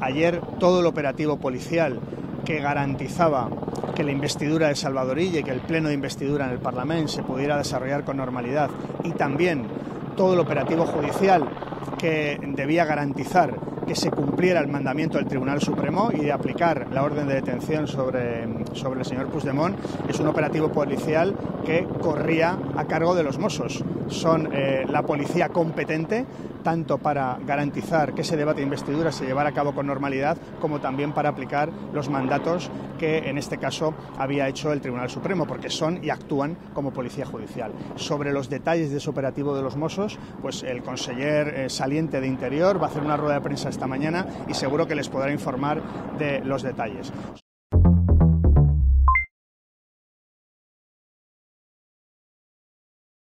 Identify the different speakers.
Speaker 1: ayer todo el operativo policial que garantizaba que la investidura de Salvadorilla y que el pleno de investidura en el Parlamento se pudiera desarrollar con normalidad y también todo el operativo judicial que debía garantizar que se cumpliera el mandamiento del Tribunal Supremo y de aplicar la orden de detención sobre, sobre el señor Puigdemont es un operativo policial que corría a cargo de los Mossos. Son eh, la policía competente tanto para garantizar que ese debate de investidura se llevara a cabo con normalidad, como también para aplicar los mandatos que en este caso había hecho el Tribunal Supremo, porque son y actúan como policía judicial. Sobre los detalles de ese operativo de los Mossos, pues el conseller eh, saliente de Interior va a hacer una rueda de prensa esta mañana y seguro que les podrá informar de los detalles.